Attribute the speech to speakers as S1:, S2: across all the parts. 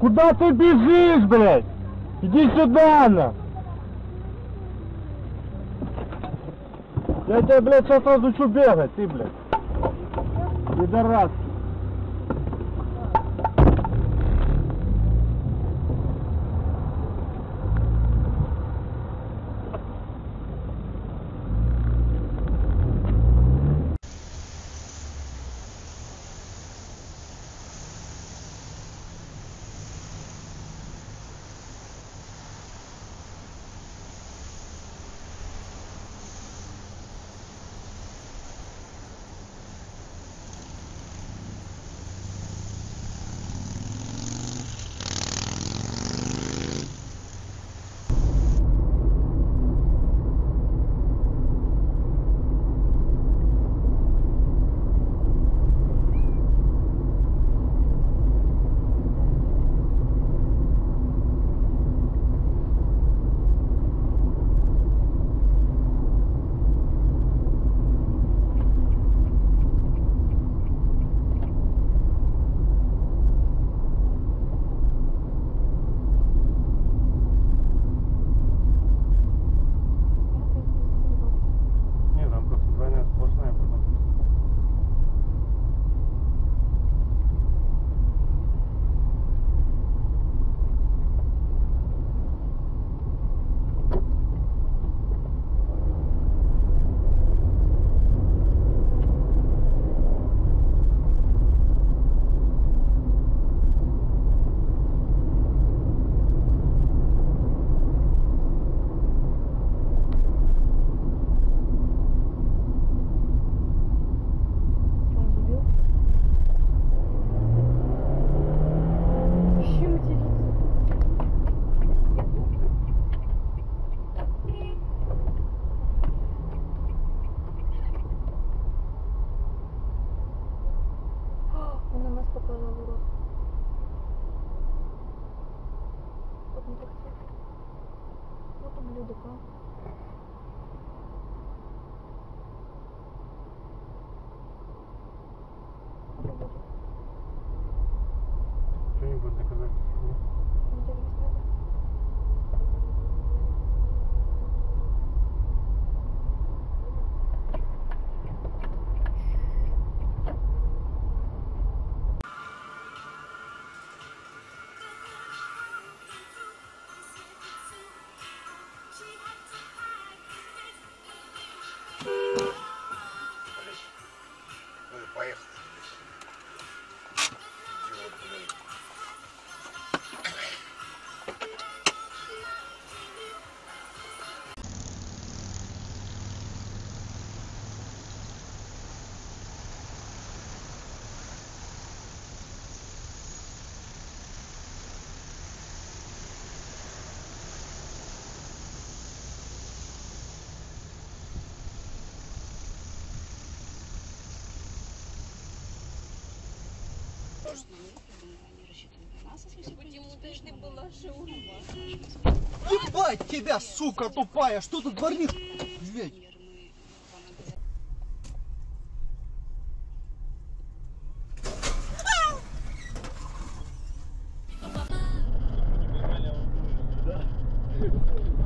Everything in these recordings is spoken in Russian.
S1: Куда ты бежишь, блядь? Иди сюда, на! Я тебя, блядь, сейчас разучу бегать, ты, блядь. Пидорас.
S2: Não tem que Была
S3: Ебать тебя, сука тупая! Что тут дворник? Блядь.
S2: Например, мы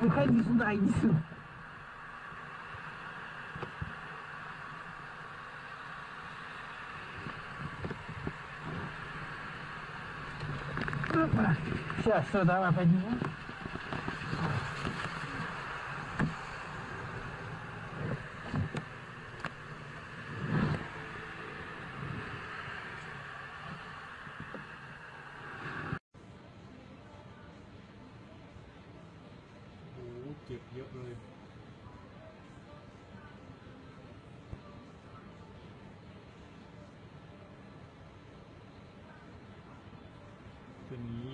S4: Выходи сюда, иди сюда. Сейчас, все, давай поднимем.
S5: อ้โหเจ็บเยอะเลย คืนนี้